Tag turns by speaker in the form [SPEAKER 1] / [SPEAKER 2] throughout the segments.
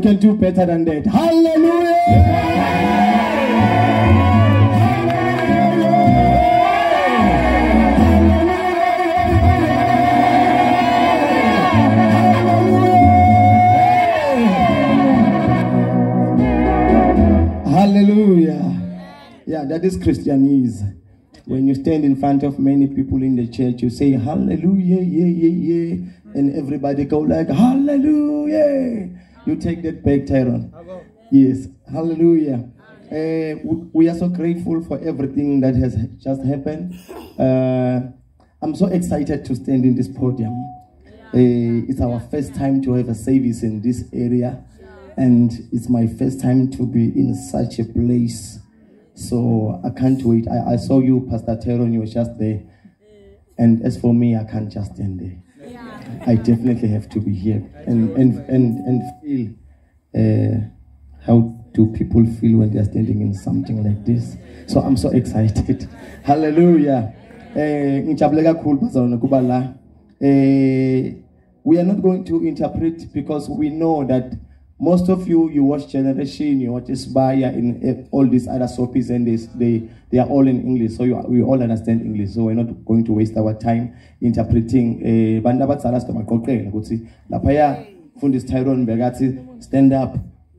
[SPEAKER 1] You can do better than that. Hallelujah! Hallelujah. Yeah, that is Christianese. When you stand in front of many people in the church, you say hallelujah, yeah, yeah, yeah, and everybody go like hallelujah. You take that back, Tyrone. Yes, hallelujah. Uh, we- are so grateful for everything that has just happened. Uh, I'm so excited to stand in this podium. Uh, it's our first time to have a service in this area, and it's my first time to be in such a place. So I can't wait. I, I saw you, Pastor Teron, you were just there. And as for me, I can't just stand there. I definitely have to be here and and and and feel. Uh, how do people feel when they are standing in something like this? So I'm so excited. Hallelujah. Eh. Eh, we are not going to interpret because we know that most of you you watch generation you watch Isibaya in eh, all these other soapies and this they they are all in english. So you, we all understand english. So we're not going to waste our time interpreting eh bantu abadala sidabaqoqela ukuthi laphaya mfundisi Tyrone bekathi stand up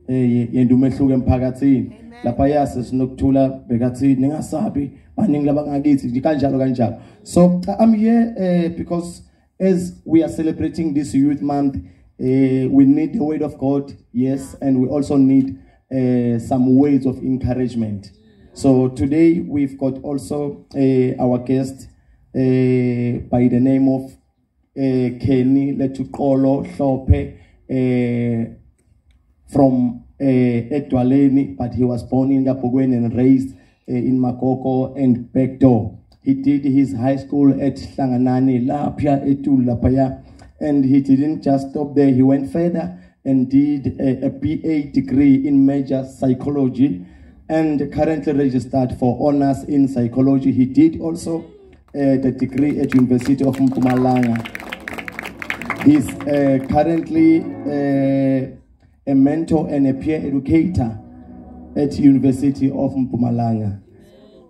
[SPEAKER 1] eh yenda umehluko emphakathini. Laphaya sesinokuthula bekathi ningasabi baningi labangakithi kanjalo kanjalo. So i'm here uh, because as we are celebrating this youth month we need the word of God, yes, and we also need uh, some words of encouragement. So today we've got also uh, our guest uh, by the name of uh, Kenny Letukolo Shope from uh, Edwaleni, but he was born in Gapogwen and raised uh, in Makoko and Backdoor. He did his high school at Slanganani, Lapia, Etul, Lapaya, and he didn't just stop there. He went further and did a, a BA degree in major psychology and currently registered for honors in psychology. He did also uh, the degree at University of Mpumalanga. He's uh, currently uh, a mentor and a peer educator at University of Mpumalanga.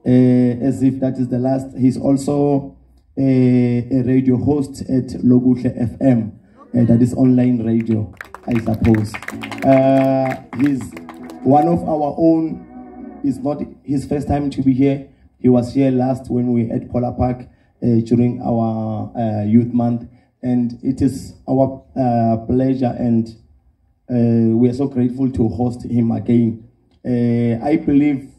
[SPEAKER 1] Uh, as if that is the last, he's also a, a radio host at Loguhle FM. Uh, that is online radio, I suppose. Uh, he's one of our own. It's not his first time to be here. He was here last when we were at Polar Park uh, during our uh, youth month, and it is our uh, pleasure and we are so grateful to host him again. I believe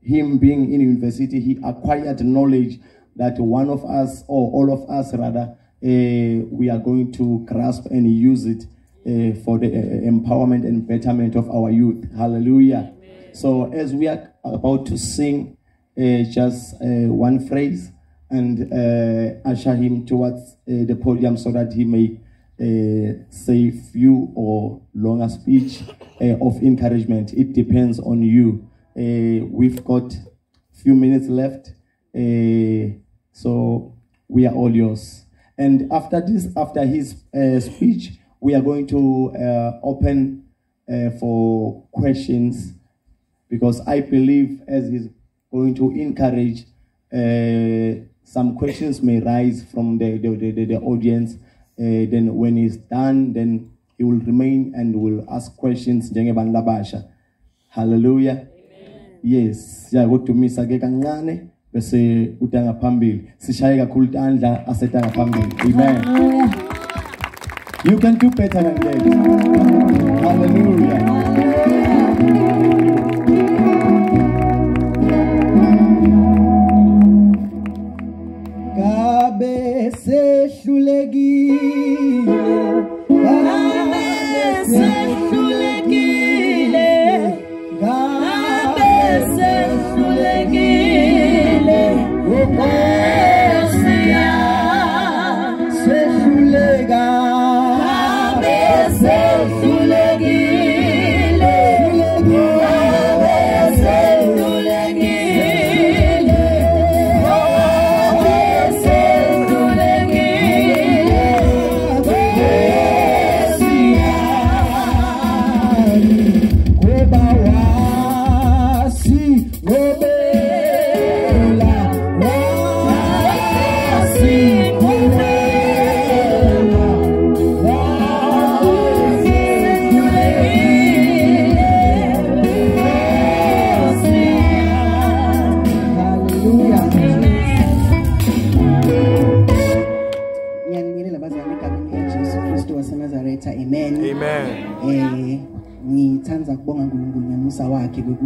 [SPEAKER 1] him being in university, he acquired knowledge that one of us, or all of us rather, uh, we are going to grasp and use it uh, for the uh, empowerment and betterment of our youth. Hallelujah. So as we are about to sing uh, just uh, one phrase and uh, usher him towards uh, the podium so that he may uh, say few or longer speech uh, of encouragement. It depends on you. Uh, we've got a few minutes left, uh, so we are all yours. And after this, after his uh, speech, we are going to uh, open uh, for questions because I believe as he's going to encourage, uh, some questions may rise from the, the, the, the- audience. Uh, then when he's done, then he will remain and will ask questions. Hallelujah. Yes, siyakudumisha ke kancane bese utanga phambili. Sishaye kakhulu tandla asetanga phambili. Amen. You can do better than that. Hallelujah.
[SPEAKER 2] Kabe sehlulekile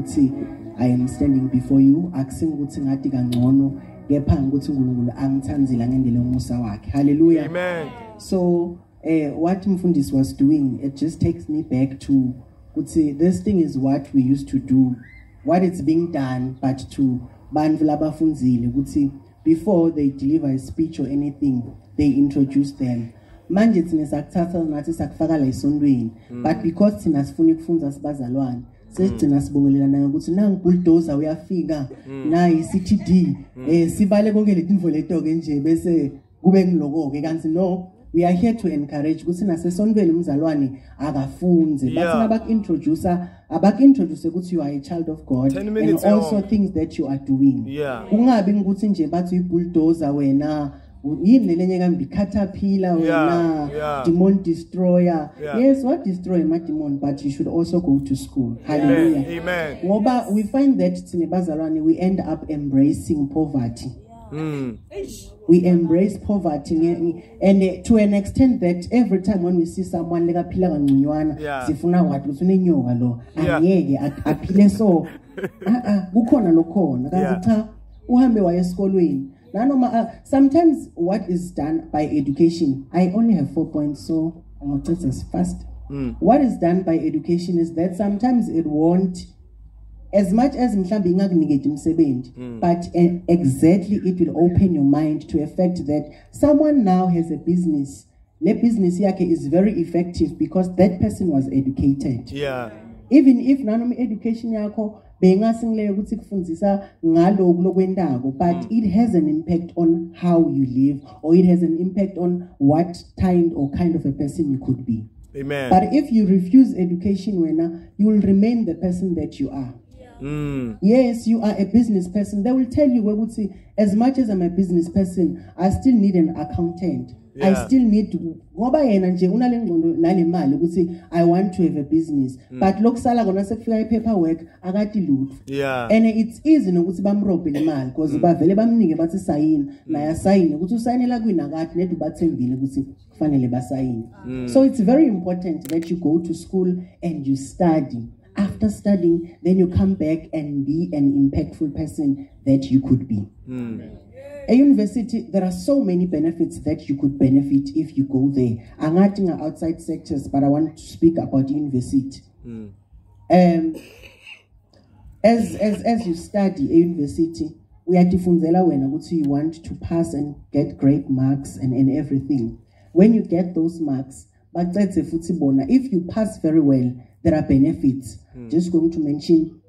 [SPEAKER 3] ukuthi i am standing before you. Akusingi ukuthi ngathi kangcono kepha ukuthi uNkulunkulu angithanzile ngendlela yomusa wakhe. Haleluya
[SPEAKER 4] Amen.
[SPEAKER 3] so uh, what mfundisi was doing it just takes me back to ukuthi this thing is what we used to do. What it's being done but to bantu labafunzile ukuthi before they deliver a speech or anything they introduce them. Manje thina sakuthatha nathi sakufaka la esontweni but because thina sifuna ukufunza sibazalwane sesigcina sibongelelana ukuthi nangu bulldozer uyafika nayi CTD eh sibale konke letinfo leto ke nje bese kube ngiloko ke kanti no we are here to encourage ukuthi nasesontweni umzalwane akafunze.
[SPEAKER 4] Yeah.
[SPEAKER 3] bathina abaku-introducer abaku-introduce ukuthi you are a child of god
[SPEAKER 4] 10
[SPEAKER 3] and also things that you are doing.
[SPEAKER 4] Yeah.
[SPEAKER 3] kungabi ukuthi nje bathi uyibulldozer wena yini lelenye kambi caterpillar wena
[SPEAKER 4] yeah.
[SPEAKER 3] demon destroyer
[SPEAKER 4] Yeah.
[SPEAKER 3] yes what destroy ama-demon but you should also go to school hallelujah
[SPEAKER 4] Amen.
[SPEAKER 3] ngoba we find that thina bazalwane we end up embracing poverty
[SPEAKER 4] Mm.
[SPEAKER 3] we embrace poverty and to an extent that every time when we see someone lekaphila kangconywana
[SPEAKER 4] Yeah.
[SPEAKER 3] sifuna wathi ukuthi unenyoka lo angeke a- aphile so ah ah kukhona lokhona kanti cha uhambe waye esikolweni nanoma uh, sometimes what is done by education i only have 4 points so ngocitha fast
[SPEAKER 4] Mm.
[SPEAKER 3] what is done by education is that sometimes it won't as much as mhlambe ingakunikeza umsebenzi but uh, exactly it will open your mind to a fact that someone now has a business le business yakhe is very effective because that person was educated
[SPEAKER 4] Yeah.
[SPEAKER 3] even if nanoma education yakho bengasingileyo ukuthi kufundzisa ngaloku lokwentako but it has an impact on how you live or it has an impact on what kind or kind of a person you could be.
[SPEAKER 4] Amen.
[SPEAKER 3] but if you refuse education wena you will remain the person that you are.
[SPEAKER 4] Mm.
[SPEAKER 3] yes you are a business person. They will tell you ukuthi as much as i'm a business person i still need an accountant i
[SPEAKER 4] Yeah.
[SPEAKER 3] still need ngoba yena nje unale ngqondo nale mali ukuthi i want to have a business. But lokusala kona sekufika i-paperwork akati lutho.
[SPEAKER 4] Yeah.
[SPEAKER 3] and it's easy nokuthi bamrobhe le mali because bavele bamnike bathi sayini naye asayine ukuthi usayinela kwini akade nedi bathembile ukuthi kufanele basayine. So it's very important that you go to school and you study. After studying then you come back and be an impactful person that you could be a university there are so many benefits that you could benefit if you go there. Angathi nga outside sectors but i want to speak about university. Um as as as you study a university uyatifundzela wena ukuthi you want to pass and get great marks and, and everything. When you get those marks bacede futhi bona if you pass very well there are benefits. Just going to mention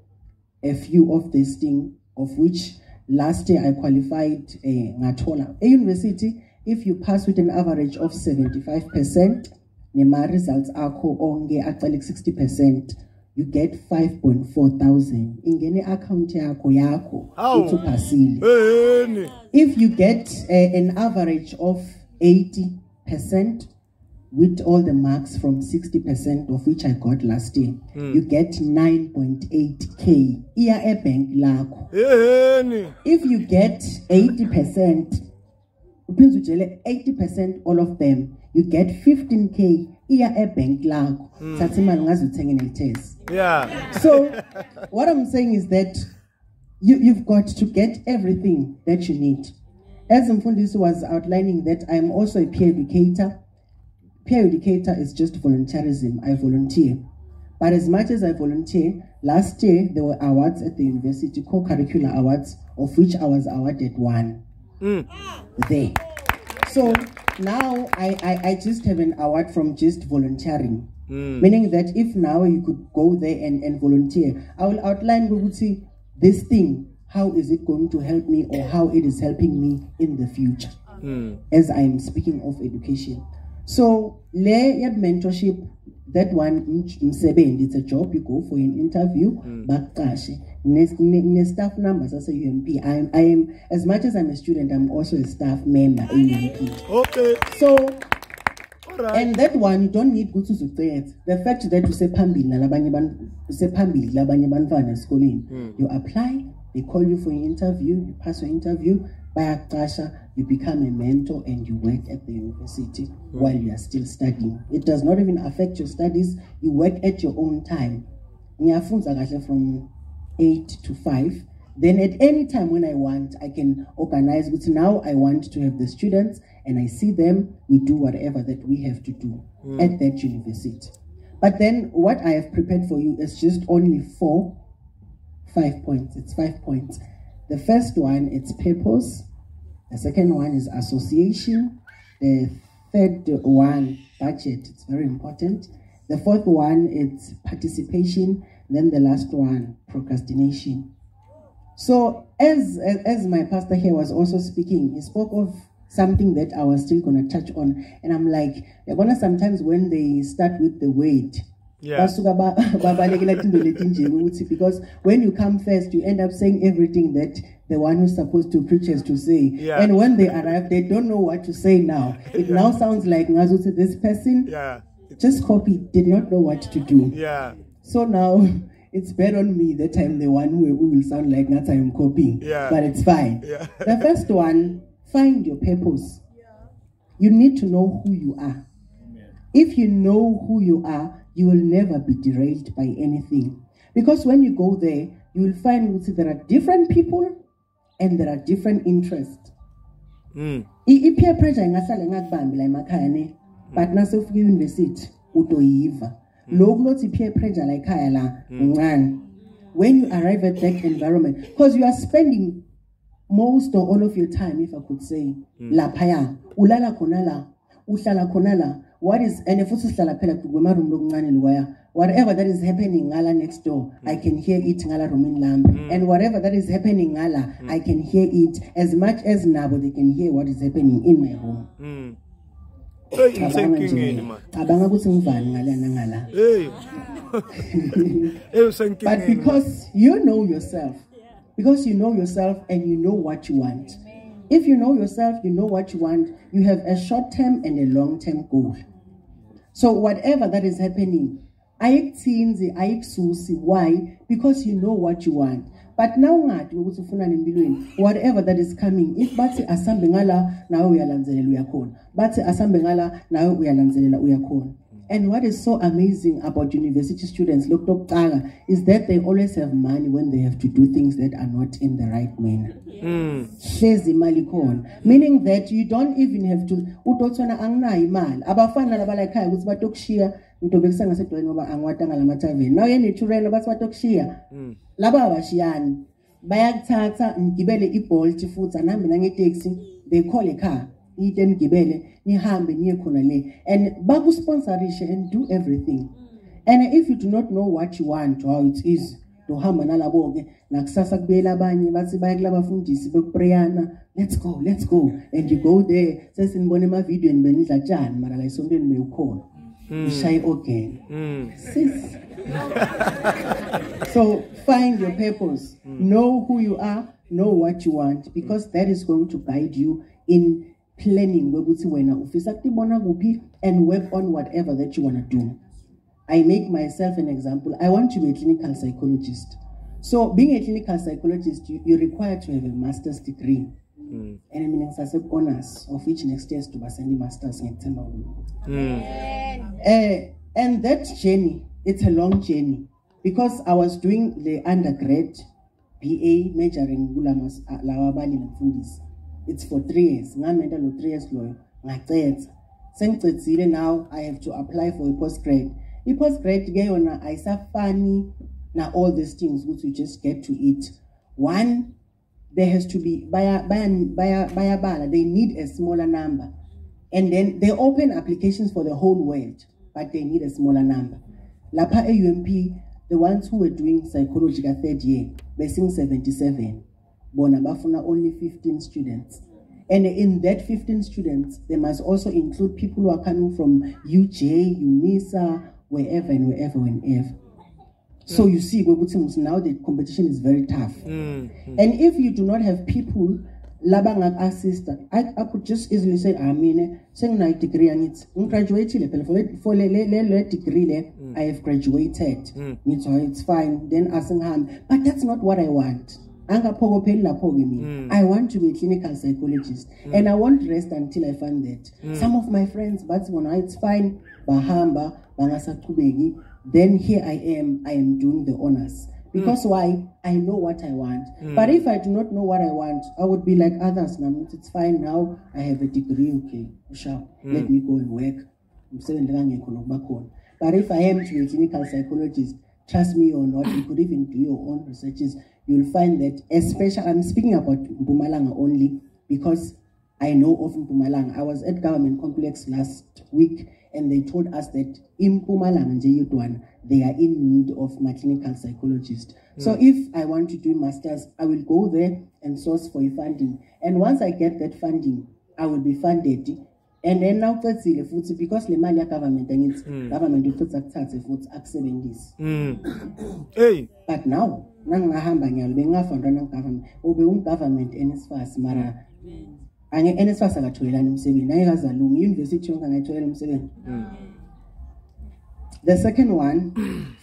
[SPEAKER 3] a few of this things, of which last year I qualified uh, ngathola a university if you pass with an average of 75% nema results akho onke acele 60% you get 5.4 thousand. Ingene account yakho yakho
[SPEAKER 4] Awu.
[SPEAKER 3] uthi uphasile. If you get uh, an average of 80% with all the marks from 60% of which I got last year, hmm. you get 9.8k. Iya bank lakho. If you get 80%, uphinde ujele 80% all of them, you get 15k. Iya e bank lakho. Hmm. Thatha imali ngaze uthenge nelitest.
[SPEAKER 4] Yeah.
[SPEAKER 3] So, what I'm saying is that you, you've got to get everything that you need. As Mfundisi was outlining that I'm also a peer educator. Peer educator is just volunteerism. I volunteer. But as much as I volunteer, last year there were awards at the university, co-curricular awards, of which I was awarded one hmm. there. So now I, I, I just have an award from just volunteering. Hmm. Meaning that if now you could go there and, and volunteer, I will outline Guguti, this thing, how is it going to help me or how it is helping me in the future hmm. as I am speaking of education. So, le ya mentorship, that one it's a job you go for an interview, mm. bakashe. Ne, ne, ne staff numbers as a UMP. I am, I am, as much as I'm a student, I'm also a staff member in UMP.
[SPEAKER 4] Okay.
[SPEAKER 3] So,
[SPEAKER 4] right.
[SPEAKER 3] and that one you don't need ukuthi uzucethe the fact that nalabanye abantu usephambili labanye bantwana esikoleni mm. you apply they call you for an interview you pass your interview bayakuqasha you become a mentor and you work at the university mm. while you are still studying. It does not even affect your studies. You work at your own time. From 8 to 5 then at any time when i want i can organize but now i want to have the students and i see them we do whatever that we have to do mm. at that university. But then what i have prepared for you is just only four five points. It's five points the first one it's purpose. The second one is association. The third one budget it's very important. The fourth one is participation. Then the last one procrastination. So as as, my pastor here was also speaking he spoke of something that i was still going to touch on. And i'm like sometimes when they start with the weight
[SPEAKER 4] Yeah.
[SPEAKER 3] basuka ba- babalekela tinto letinje ukuthi because when you come first you end up saying everything that the one who's supposed to preach has to say
[SPEAKER 4] Yeah.
[SPEAKER 3] and when they arrive they don't know what to say now it now sounds like ngazuthi this person
[SPEAKER 4] Yeah.
[SPEAKER 3] just copied did not know what to do
[SPEAKER 4] Yeah.
[SPEAKER 3] so now it's bad on me that I'm the one who, who will sound like that I'm copying.
[SPEAKER 4] Yeah.
[SPEAKER 3] But it's fine.
[SPEAKER 4] Yeah.
[SPEAKER 3] the first one, find your purpose. Yeah. You need to know who you are. If you know who you are, you will never be derailed by anything. Because when you go there, you will find that there are different people and there are different interests.
[SPEAKER 4] Mm.
[SPEAKER 3] I-peer pressure ingahlala ingakubambi la emakhaya ne? Hmm. But nase ufika e-university utoyiva. Hmm. Lokhu lothi i-peer pressure la ekhaya la hmm. uncane when you arrive at that environment because you are spending most or all of your time if i could say laphaya. Ulala khona la uhlala khona la what is and futhi sihlala phela kwemaroom lokuncane lokwaya whatever that is happening ngala next door i can hear it ngala roomini lami and whatever that is happening ngala i can hear it. As much as nabo they can hear what is happening in my room
[SPEAKER 4] Mm. Hey,
[SPEAKER 3] Cabanga
[SPEAKER 4] ngisenkingeni
[SPEAKER 3] nje
[SPEAKER 4] man.
[SPEAKER 3] cabanga ukuthi ngivani ngala nangala
[SPEAKER 4] Hey. Hey,
[SPEAKER 3] but because you know yourself because you know yourself and you know what you want. If you know yourself you know what you want you have a short term and a long term goal so whatever that is happening ayikuthinzi ayikususi. Why? Because you know what you want. But now ungadi ukuthi ufunani empilweni whatever that is coming if bathi asambe ngala nawe uyalanzelela uyakhona bathi asambe ngala nawe uyalanzelela uyakhona and what is so amazing about university students lokhu kokuqala is that they always have money when they have to do things that are not in the right manner.
[SPEAKER 4] Mm.
[SPEAKER 3] imali khona. Meaning that you don't even have to utothona anginayo imali. Abafana la ekhaya ukuthi batokushiya ntobe kusengasedweni ngoba angiwatanga la mathaveni. Naw yenethurela bathi batokushiya. Laba abashiyani. Bayakuthatha ngigibele ibolt futhi anihambe nangeteksi they call a car ite nigibele nihambe niye khona le. And bakusponsorishe and do everything. Mm. And if you do not know what you want how it is dohamba nalabo-ke nakusasa kubuyela abanye bathi baya kula bafundisi bekupreyana let's go let's go. And you go there. Sesinibona emavidiyweni benidla tshani mara la esontweni bewukhona ushaye mm. ogene
[SPEAKER 4] Mm.
[SPEAKER 3] sis. So find your purpose. Mm. Know who you are. Know what you want. Because that is going to guide you in planning ukuthi wena ufisa kutibona kuphi and work on whatever that you want to do. I make myself an example. I want to be a clinical psychologist. So being a clinical psychologist you, you're required to have a master's degree. And i mina ngisase-honors of which next year sizoba send i-masters ngethemba kulo uh, and that journey, it's a long journey because I was doing the undergrad BA majoring kula mas- uh, lawa abali nabafundisi. It's for three years. Ngamenda lo three years loyo ngacetha. Sengicedzile now I have to apply for a postgrad. I postgrad ke yona ayisafani na all these things which you just get to it. One there has to be baya baya baya bayabala they need a smaller number and then they open applications for the whole world but they need a smaller number lapha e-ump the ones who were doing psychology third year besing 77 bona bafuna only 15 students. And in that 15 students they must also include people who are coming from uj unisa wherever and wherever and whenever. So you see now the competition is very tough.
[SPEAKER 4] Mm.
[SPEAKER 3] and if you do not have people laba ngak-assista I, i could just easily say ah mina senginayo degree yangithi ngigraduatile phela for degree le i have graduated. Ngithi "Oh, it's fine then asingihambe but that's not what i want angaphokopheli lapho-ke mina. I want to be a clinical psychologist and i won't rest until i find that. Some of my friends bathi bona it's fine. Bahamba bangasaqhubeki. Then here i am i am doing the honors. Because why? I know what i want. But if i do not know what i want i would be like others now it's fine now. I have a degree okay sharp let me go and work. Umsebenzi kangekho nokuba khona. But if i am to be a clinical psychologist trust me or not you could even do your own researches you'll find that especially i'm speaking about Mpumalanga only because i know of Mpumalanga. I was at government complex last week and they told us that in Mpumalanga they are in need of my clinical psychologist. So hmm. if i want to do masters i will go there and source for funding. And once i get that funding i will be funded and then now ucedzile futhi because le mali ya-government angithi government uceda kuthathe futhi akusebenzise
[SPEAKER 4] Mm. Hey.
[SPEAKER 3] but now nangingahamba ngiyalo bengingafundwa nangu-government ube um-government nsfas mara ange nsfas akatholelani umsebenzi angeke azalunga i-university yonke angayitholela umsebenzi. The second one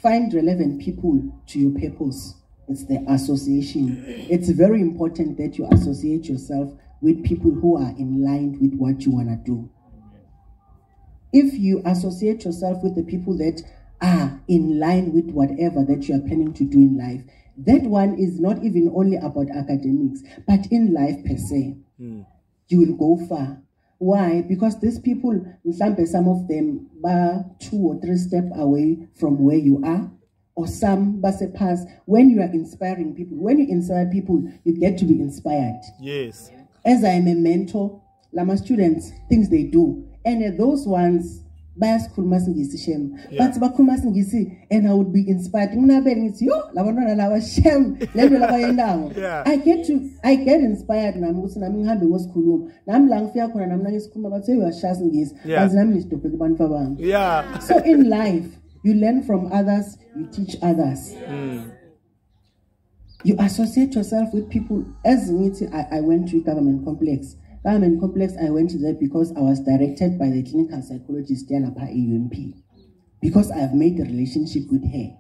[SPEAKER 3] find relevant people to your purpose. It's the association. It's very important that you associate yourself with people who are in line with what you want to do if you associate yourself with the people that are in line with whatever that you are planning to do in life, that one is not even only about academics, but in life per se. Hmm. You will go far. Why? Because these people, some of them are two or three steps away from where you are, or some pass. When you are inspiring people, when you inspire people, you get to be inspired
[SPEAKER 4] Yes.
[SPEAKER 3] As I'm a mentor, lama students, things they do. And uh, those ones, bayasikhuluma singisi shem. Bathi bakhuluma singisi and i would be inspired. Nginabele ngithi yo labantwana laba shem. Lento labayendawo
[SPEAKER 4] Yeah.
[SPEAKER 3] i get to i get inspired nami ukuthi nami ngihambe ngosikhuluma. Nami la ngifika khona nami nangisikhuluma bathi uyashaya singisi kanti nami ngistophe kubantu abami
[SPEAKER 4] Yeah.
[SPEAKER 3] so in life you learn from others you teach others you associate yourself with people. As ngithi I, I went to government complex. Government complex i went there because i was directed by the clinical psychologist yalapha e-ump because i have made a relationship with her.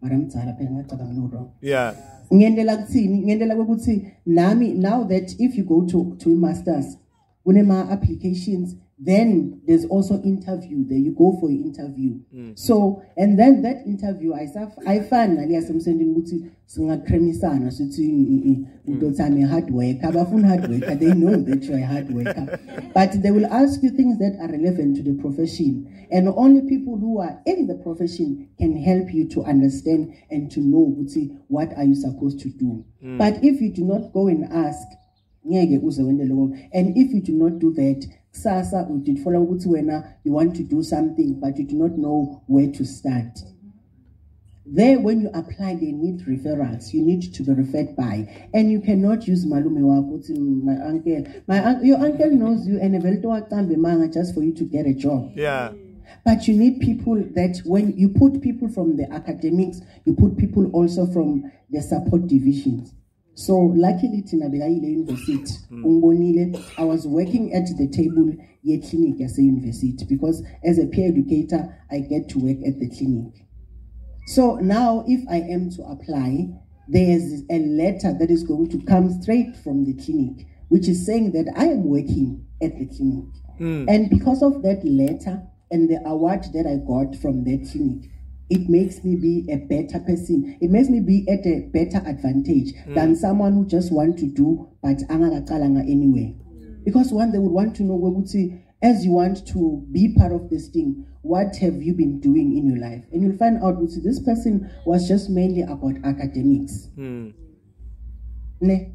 [SPEAKER 3] Mara mdzala phela ngacabanga no wrong.
[SPEAKER 4] Yeah.
[SPEAKER 3] ngendlela kuthini? Ngendlela now that if you go to to masters kunema applications then there's also interview. There you go for your interview. Mm. So and then that interview ayisaf ayifani naliya semsendini ukuthi singakremisana sithi udothi I'm a hard worker. Abafuna hard worker they know that you're a hard worker. But they will ask you things that are relevant to the profession. And only people who are in the profession can help you to understand and to know ukuthi what are you supposed to do? Mm. But if you do not go and ask ngeke uze wende lokho and if you do not do that kusasa uditfola ukuthi wena you want to do something but you do not know where to start. There when you apply they need referrals. You need to be referred by. And you cannot use malume wakho uthi mm, my uncle my un- your uncle knows you and vele towaqamba manga just for you to get a job.
[SPEAKER 4] Yeah.
[SPEAKER 3] but you need people that when you put people from the academics, you put people also from the support divisions. So luckily bekayile university mm. ungibonile I was working at the table ye clinic yase university because as a peer educator I get to work at the clinic. So now if I am to apply there's a letter that is going to come straight from the clinic which is saying that I am working at the clinic. Mm. And because of that letter and the award that I got from that clinic, it makes me be a better person. It makes me be at a better advantage mm. than someone who just want to do but anyway. Mm. Because one, they would want to know as you want to be part of this thing, what have you been doing in your life? And you'll find out this person was just mainly about academics. Mm. Ne?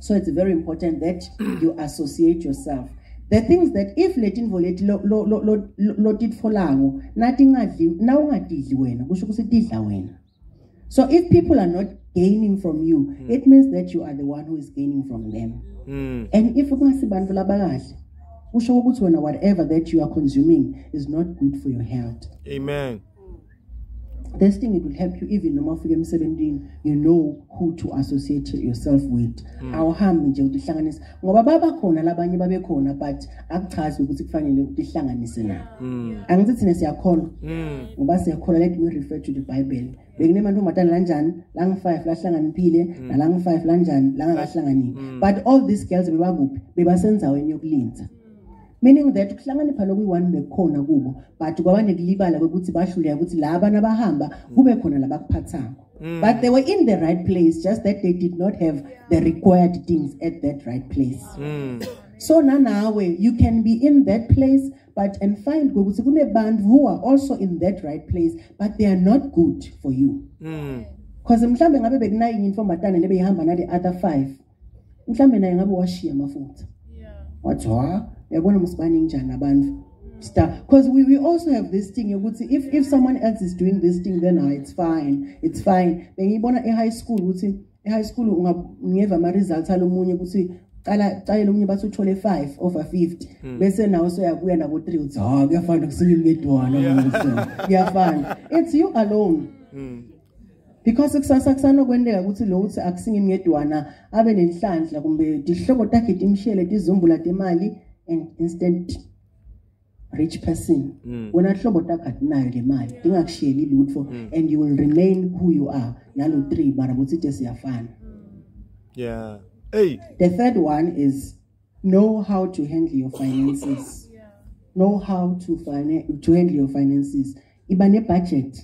[SPEAKER 3] So it's very important that you associate yourself. The things that if letin voleti lo lo lo lo lo titfolako nathi ngadli na ungadidli wena kusho ukuthi tidla wena. So if people are not gaining from you, hmm. it means that you are the one who is gaining from them. Hmm. And if ungasi bantu labakahle, kusho ukuthi wena whatever that you are consuming is not good for your health.
[SPEAKER 4] Amen.
[SPEAKER 3] This thing it will help you even noma ufika emsebentini. You know who to associate yourself with. Awuhambi nje utihlanganisa ngoba babakhona labanye babekhona but akuchazi ukuthi kufanele utihlanganise nabo angithi thina siyakholwa ngoba siyakholwa let me refer to the bible. Bekunemantombazane lanjani langu-five lahlanganiphile nalangu-five lanjani langakahlanganile but all these girls bebakuphi? Bebasenzaweni yokulinza meaning that ukuhlakanipha lokuyi-one bekukhona kubo but kwaba nekulibala kokuthi bahluleka ukuthi la laba nabahamba kube khona labakuphathako but they were in the right place just that they did not have the required things at that right place. Mm. so nanawe you can be in that place but and find band kunebantu who are also in that right place but they are not good for you. Because mhlambe ngabe bekunayinye intombatane lebeyihamba nale other five mhlambe naye ngabe washiya amafutha. Wathi ha uyabona musibani njani abantu? Star because we, we also have this thing yokuthi if, if someone else is doing this thing then ah, it's fine. It's fine bengiyibona e-high school ukuthi e-high school ngeva ama-results alomunye ukuthi cala calela omunye bathi uthole 5 over 50 bese nawe soyakuya nabo 3 uthi ha kuyafana kusingile ngedwana kuyafana. It's you alone. Because kusasa kusanokwendeka ukuthi lo uthi akusingi ngedwana abe nenhlanhla kumbe dihlobo takhe timshele tizumbula temali and instant rich person wena hlobo takhe atinayo le mali tingakushiyeli lutho and you will remain who you are nalo 3 mara kuthi siyafana
[SPEAKER 4] Yeah. Hey.
[SPEAKER 3] The third one is know how to handle your finances. Know how to to handle your finances. Iba ne budget.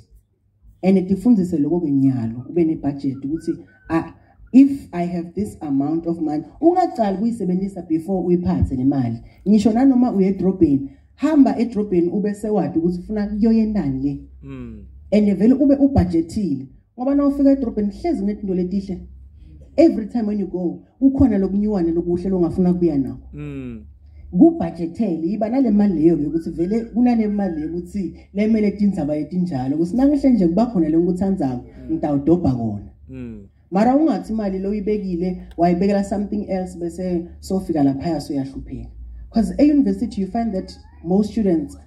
[SPEAKER 3] And tifundise lokho kenyalo ube ne budget ukuthi ah if I have this amount of money ungaqali kuyisebenzisa before uyiphathe le mali. Ngisho nanoma uye edrobheni hamba edrobheni ube sewadi ukuthi ufuna kuyoyendani le.
[SPEAKER 4] Mm.
[SPEAKER 3] and vele ube ubudgetile ngoba na ufika edrobheni hlezi kunetinto letihle every time when you go kukhona lokunyuwane lokuhle longafuna kubuya nakho
[SPEAKER 4] Mm.
[SPEAKER 3] kubhajethele iba nale mali leyo ukuthi vele kunale mali yokuthi lemele tindzaba yetinjalo ukuthi nangihle nje kuba khona le ngikuthandzako ngitawudobha kona. Mara ungathi imali lo uyibekile wayibekela something else bese sofika laphaya soyahlupheka because e-university you find that most students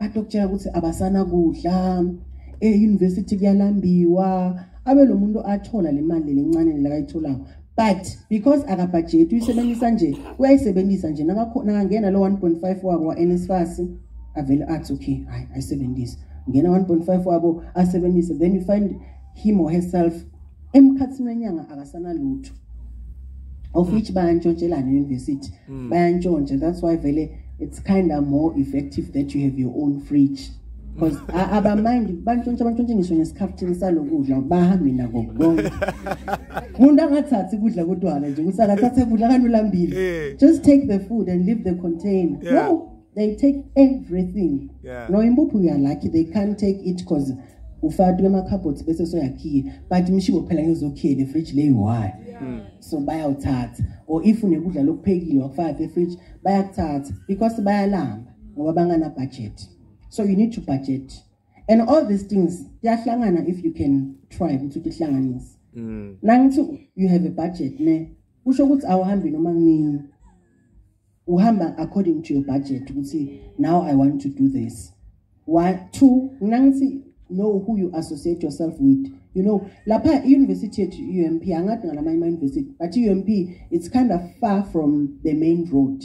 [SPEAKER 3] batokutshela ukuthi abasana kudla e-university kuyalambiwa abe lo muntu athola le mali lencane lekayitholako but because akabhajethi uyisebenzisa nje uyayisebenzisa nje nakangena lo 1.5 wabo wa-nsfas avele athi okay hayi ayisebenzise. Ngena 1.5 wabo asebenzise then you find him or herself emkhathini wenyanga akasanalutho. Of which bayantshontshelana e-university. Bayantshontsha. That's why vele it's kind of more effective that you have your own fridge. Because abamind bantshontsha bantshontshe ngisho nesikhaftini salokudla bahambe nako konke. Umuntu angathathi kudla kodwana nje ukuthi akathathe kudla kanti ulambile.
[SPEAKER 4] Eh.
[SPEAKER 3] just take the food and leave the container.
[SPEAKER 4] Yeah.
[SPEAKER 3] no they take everything.
[SPEAKER 4] Yeah.
[SPEAKER 3] no impuphu uyalaki they can't take it because ufati kwemakhabhothi bese soyakhiye but imishibo phela ngezokhiye le fridge leyi-one so bayawuthatha. Or if unekudla lokuphekile wakufaka efridge bayakuthatha. Because bayalamba ngoba bangana-budget. So you need to budget. And all these things kuyahlangana if you can try ukuthi utihlanganise
[SPEAKER 4] Mm.
[SPEAKER 3] nangithi you have a budget ne? Kusho ukuthi awuhambi noma kunini uhamba according to your budget ukuthi now i want to do this. One two nangithi know who you associate yourself with. You know lapha i-university yethu i-ump angathi ngalamanye ama-university but i-ump it's kind of far from the main road.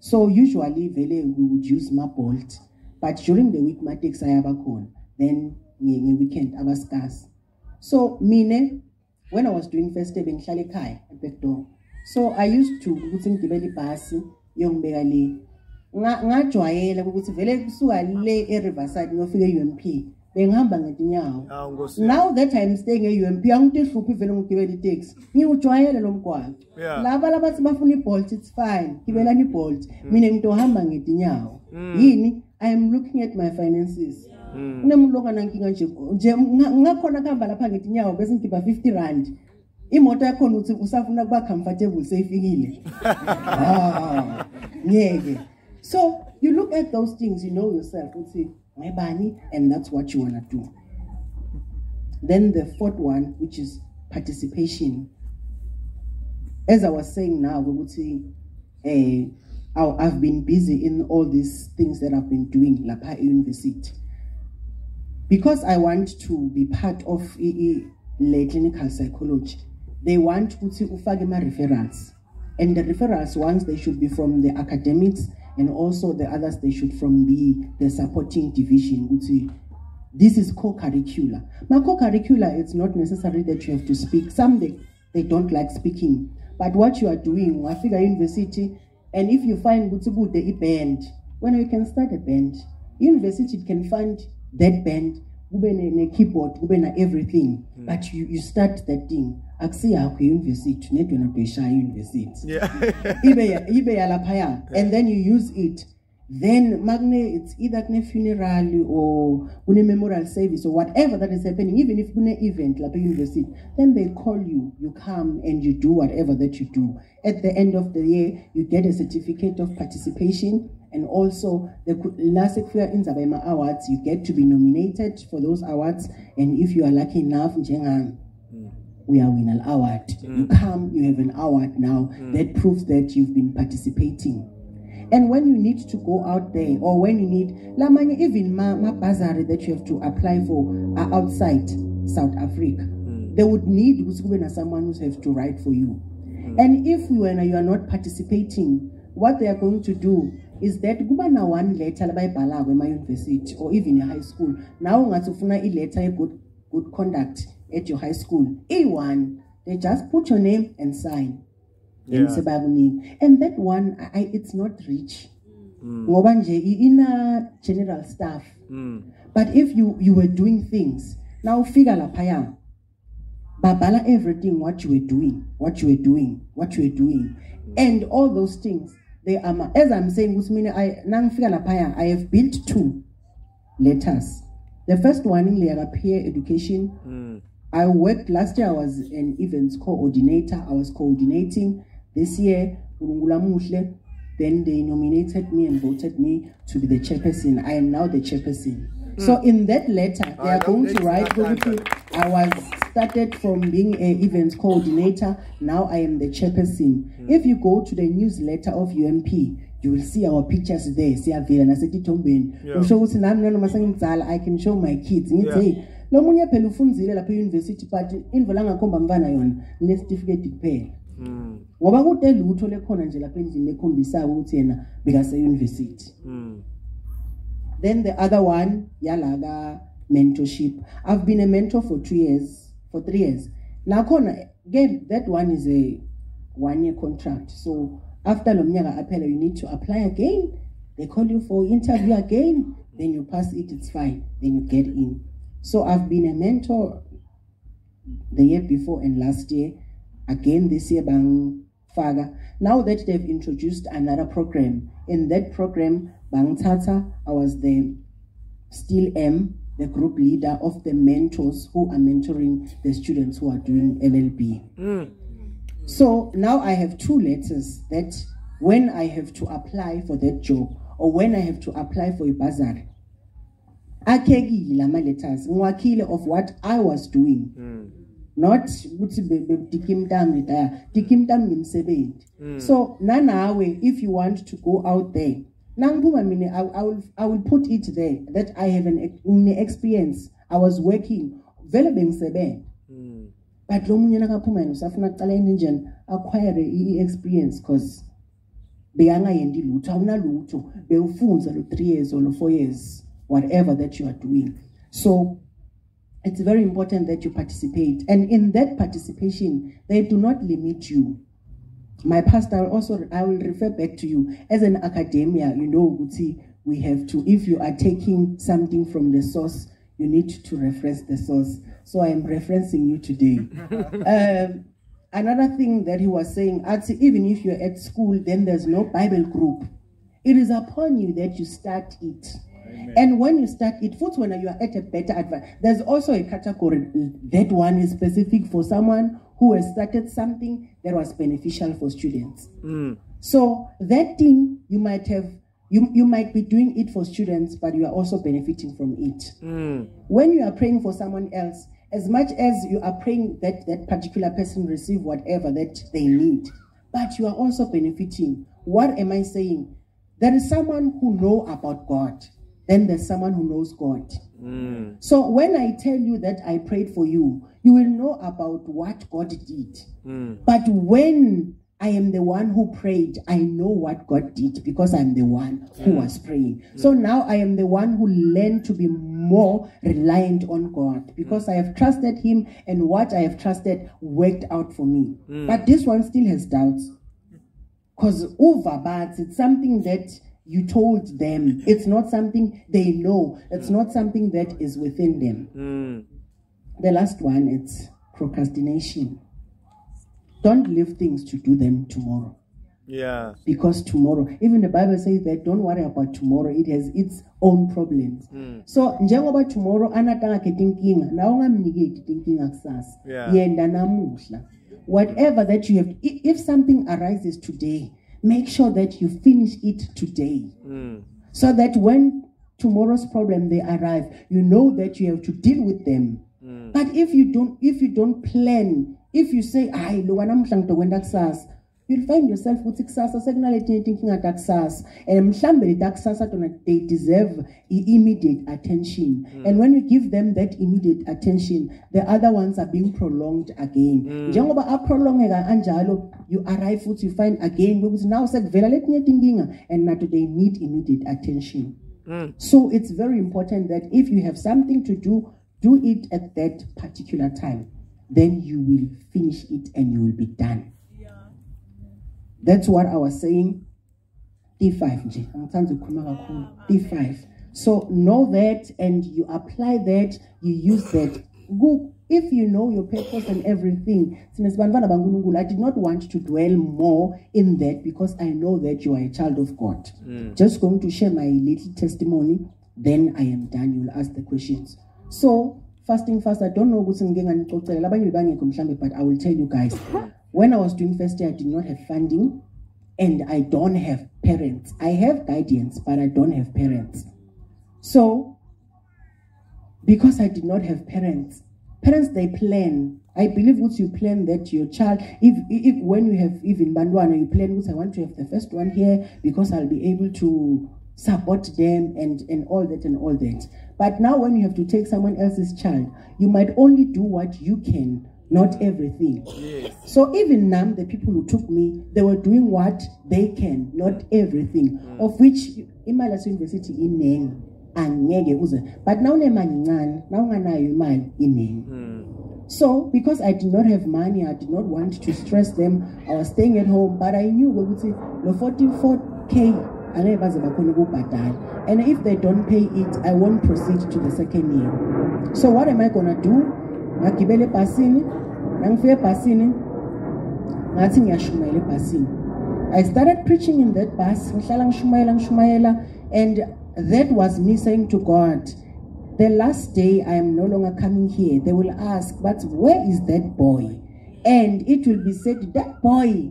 [SPEAKER 3] So usually vele we would use ma-bolt but during the week mateksi ayabakhona then nge- nge-weekend abascars so mine when i was doing first bengihlala ekhaya ebackdoor so i used to ukuthi ngigibele ibhasi yongibeka le. Nga- ngajwayela ukuthi vele kusuka le e-riverside ngiyofika e-ump bengihamba ngetinyawo. Now that i'm staying e-ump angitihluphi vele ngigibela iteksi. Ngiwujwayele lo mgwaqo
[SPEAKER 4] Yeah.
[SPEAKER 3] laba labathi bafuna ibolt it's fine. Gibelani ibolt. Mina ngitohamba ngetinyawo. Yini? I am looking at my finances. Kunemuntu longanankinga nje nje nga- ngakhona kuhamba lapha ngetinyawo bese ngikhipha 50 rand. Imoto yakhona uthi usafuna kuba comfortable seyifikile. Ah, ngeke. So you look at those things you know yourself uthi ngibani and that's what you want to do. Then the fourth one which is participation. As i was saying now ukuthi eh I- I've been busy in all these things that I've been doing lapha e-university because I want to be part of i- clinical psychology, they want ukuthi ufake ma referrals. And the referrals ones they should be from the academics and also the others they should from be the supporting division. this is co-curricular. My co-curricular, it's not necessary that you have to speak. Some they, they don't like speaking. But what you are doing, wafika university, and if you find a band, when you can start a band. University can fund that band, kube ne, ne keyboard, kube na everything. But you, you start that thing. Akusiya university, nedwena kuyishaya university
[SPEAKER 4] Yeah.
[SPEAKER 3] ibe ya- ibe yalaphaya and then you use it. Then magne it's either kune funeral or kune memorial service or whatever that is happening even if kune event lapha university then they call you. You come and you do whatever that you do. At the end of the year you get a certificate of participation and also the ku- la sekufika indzaba yama awards you get to be nominated for those awards. And if you are lucky enough njengami mm. we are winning an award. You mm. come, you have an award now mm. that proves that you've been participating. And when you need to go out there, or when you need, lamanye even ma, ma bazari that you have to apply for are outside South Africa, they would need ukuthi kube na someone who have to write for you. And if you and you are not participating, what they are going to do is that kuba na one letter labayibhalako ema university or even in high school. Now ungathi ufuna i letter e good conduct at your high school. A1, they just put your name and sign. Then
[SPEAKER 4] Yeah.
[SPEAKER 3] sebakunika. And that one, I, I- it's not rich. Ngoba nje i- ina general staff. But if you you were doing things, now figure laphaya. Babala everything what you were doing, what you were doing, what you were doing, and all those things. They are as I'm saying, I I have built two letters. The first one in Leaga peer education. I worked last year. I was an events coordinator. I was coordinating this year. Then they nominated me and voted me to be the chairperson. I am now the chairperson. So in that letter, they are going to write I was started from being a events coordinator. Now I am the chairperson. If you go to the newsletter of UMP, you will see our pictures there. Siyavela nasetithombeni. Usho ukuthi nami nanoma sengimdala I can show my kids. Ngithi hey, lo munye phela ufundzile lapha e-university but indvo langakhomba mfana yona nesitifiketi kuphela ngoba kude lutho lekhona nje lapha endlini lekhombisako ukuthi yena bekase-university then the other one yalaka mentorship i've been a mentor for two years for three years. Nakhona again that one is a one year contract. So after lo mnyaka aphela you need to apply again. They call you for interview again. Then you pass it it's fine. Then you get in. So i've been a mentor the year before and last year. Again this year bang faga now that they've introduced another program in that program bang tata i was the still am the group leader of the mentors who are mentoring the students who are doing llb so now i have two letters that when i have to apply for that job or when i have to apply for a bursary akhekile lama letters ngiwakhile of what i was doing. Not ukuthi bedikimtam retire dikimtam ngimsebenzi mm. so nanawe if you want to go out there mina I, I will I will put it there that I have an ex- experience. I was working vele bengisebenza hmm. but lo munye nakaphuma yena usafuna into njani acquire i-experience cause bekangayendi lutho awunalutho bewufunza lo three years or lo four years whatever that you are doing. So it's very important that you participate. And in that participation they do not limit you my pastor also i will refer back to you. As an academia you know we have to if you are taking something from the source you need to reference the source. So i am referencing you today. Um, another thing that he was saying Ati, even if you're at school then there's no bible group. It is upon you that you start it. And when you start it first when you are at a better advantage there's also a category that one is specific for someone who has started something that was beneficial for students. Mm. So that thing you might have you, you might be doing it for students but you are also benefiting from it. Mm. When you are praying for someone else as much as you are praying that that particular person receive whatever that they need but you are also benefiting. What am i saying? There is someone who know about god then there's someone who knows God.
[SPEAKER 4] Mm.
[SPEAKER 3] So when I tell you that I prayed for you, you will know about what God did.
[SPEAKER 4] Mm.
[SPEAKER 3] But when I am the one who prayed, I know what God did because I'm the one who was praying. So now I am the one who learned to be more reliant on God because I have trusted Him and what I have trusted worked out for me. But this one still has doubts. Because over but it's something that you told them. It's not something they know. It's not something that is within them.
[SPEAKER 4] Mm.
[SPEAKER 3] The last one, it's procrastination. Don't leave things to do them tomorrow.
[SPEAKER 4] Yeah.
[SPEAKER 3] Because tomorrow, even the Bible says that don't worry about tomorrow, it has its own problems. So, njengoba tomorrow anatanga tinkinga, na ungamniketi tinkinga kusasa.
[SPEAKER 4] Yeah.
[SPEAKER 3] Yenda namuhla. Whatever that you have, if something arises today, make sure that you finish it today.
[SPEAKER 4] Mm.
[SPEAKER 3] so that when tomorrow's problem they arrive you know that you have to deal with them. But if you don't if you don't plan if you say hayi lo namuhla ngizokwenda kusasa you'll find yourself ukuthi kusasa sekunaletinye tinkinga takusasa and mhlambe leta kusasa tona they deserve immediate attention and when you give them that immediate attention the other ones are being prolonged again njengoba aprolongeka anjalo you arrive futhi you find again ukuthi now sekuvela letinye tinkinga and nato they need immediate attention
[SPEAKER 4] Mm.
[SPEAKER 3] so it's very important that if you have something to do, do it at that particular time. Then you will finish it and you will be done. That's what I was saying. D5 nje. Angithandi ukukhuluma kakhulu. D5. So know that and you apply that, you use that. Go if you know your purpose and everything. Thina sibantwana baNkulunkulu, I did not want to dwell more in that because I know that you are a child of God. Mm. Just going to share my little testimony, then I am done. You will ask the questions. So, fasting fast, I don't know ukuthi ngike nganicocela abanye bebangekho mhlambe but I will tell you guys. When I was doing first year, I did not have funding and I don't have parents. I have guidance, but I don't have parents. So, because I did not have parents, parents they plan. I believe what you plan that your child, if if when you have even bandwana, you plan what I want to have the first one here because I'll be able to support them and and all that and all that. But now when you have to take someone else's child, you might only do what you can, not everything.
[SPEAKER 4] Yes.
[SPEAKER 3] So even now, the people who took me, they were doing what they can, not everything. Of which imali University iningi angeke uze. But now nemali ncane, now unganayo imali iningi.
[SPEAKER 4] Mm.
[SPEAKER 3] So because I did not have money, I did not want to stress them. I was staying at home, but I knew we ukuthi lo 44k angeke baze bakhona ukubhadala. And if they don't pay it, I won't proceed to the second year. So what am I gonna do? Ngagibela ebhasini, nangifika ebhasini, ngathi ngiyashumayela ebhasini. I started preaching in that bus, ngihlala ngishumayela ngishumayela and that was me saying to God, the last day I am no longer coming here, they will ask, but where is that boy? And it will be said, that boy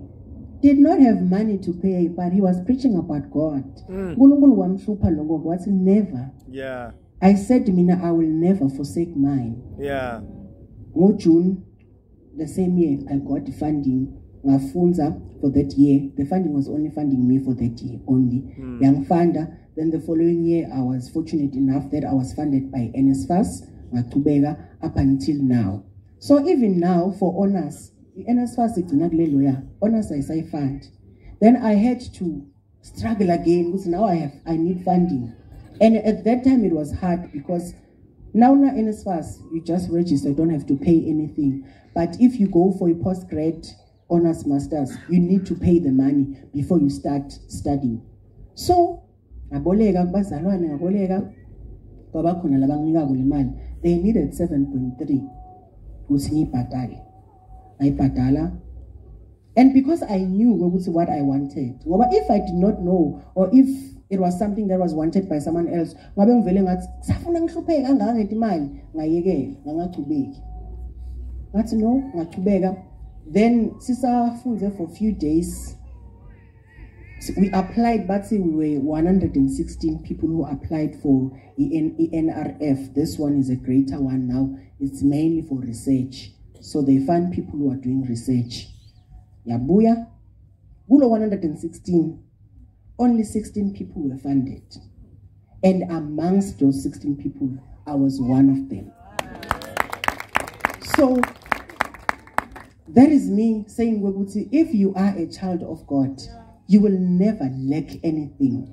[SPEAKER 3] did not have money to pay, but he was preaching about God. Mm. uNkulunkulu wamhlupha lokho wathi never.
[SPEAKER 4] Yeah.
[SPEAKER 3] I said mina I will never forsake mine.
[SPEAKER 4] Yeah.
[SPEAKER 3] June, the same year I got funding ngafunza for that year. The funding was only funding me for that year only. Hmm. Young funder. Then the following year I was fortunate enough that I was funded by NSFAS ngaqhubeka up until now. So even now for honors, NSFAS igcina kulelo ya honors I say fund. Then I had to struggle again because now I have I need funding. And at that time it was hard because now na NSFAS, you just register, you don't have to pay anything. But if you go for a postgrad honors masters, you need to pay the money before you start studying. So, ngaboleka kubazalwane ngaboleka kwabakhona labanginikako le mali. They needed 7.3 ukuthi ngiyibhadale. Ngayibhadala and because I knew ukuthi what I wanted, ngoba if I did not know or if it was something that was wanted by someone else, ngabe ngivele ngathi safuna ngihlupheke kangaka ngeti imali, ngayekela, ngangachubeki. Ngathi no, ngachubeka. Then sisafunze for a few days. We applied, but we were 116 people who applied for EN, ENRF. This one is a greater one now. It's mainly for research. So they find people who are doing research. Yabuya, Gulo 116, only 16 people were funded. And amongst those 16 people, I was one of them. So that is me saying, Webuti, if you are a child of God, you will never lack anything.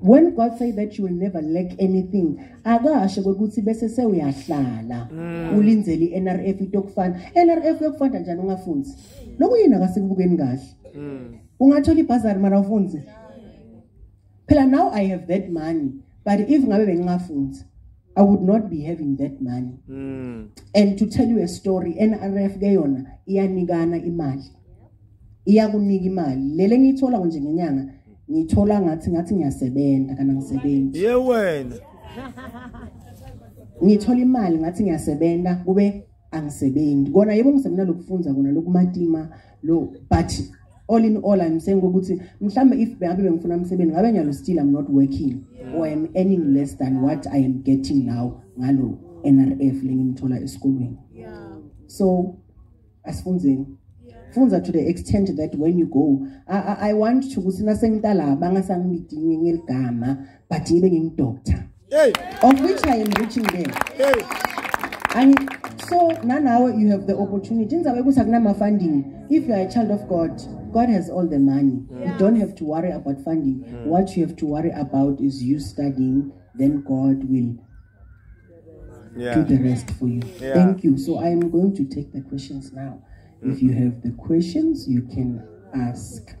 [SPEAKER 3] When God say that you will never lack anything, akasho ukuthi bese sewuyahlala mm. ulindzele i-NRF into yokufana. NRF yokufunda njani ungafundi? Lokuyini akasikubukeni kahle. Mm. Ungathola ibhazari mara ufunzi. Phela now I have that money, but if ngabe bengingafundi, I would not be having that money.
[SPEAKER 4] Mm.
[SPEAKER 3] and to tell you a story NRF ke yona iyanikana imali iyakunika imali lele ngiyithola nje ngenyanga ngithola ngathi ngathi ngiyasebenza kana ngisebenzi
[SPEAKER 4] Ye wena.
[SPEAKER 3] ngithola imali ngathi ngiyasebenza kube angisebenzi kona yebo ngisebenza lokufunza kona lokumatima lo but all in all i'm saying ukuthi mhlambe if bengabe bengifuna umsebenzi ngabe nyalo still i'm not working or i'm earning less than what i am getting now ngalo NRF lengimthola esikolweni. So asifunzeni funza to the extent that when you go i, I, I want to ukuthi nasengitala bangasangibidingi ngeligama but ngibe ngingidoctor
[SPEAKER 4] Hey,
[SPEAKER 3] of which i am reaching there.
[SPEAKER 4] Hey.
[SPEAKER 3] So now you have the opportunity. Akunama-funding if you are a child of god god has all the money. You don't have to worry about funding. Mm. What you have to worry about is you studying then god will do the rest for you.
[SPEAKER 4] Yeah.
[SPEAKER 3] thank you. So i am going to take the questions now. If mm. you have the questions you can ask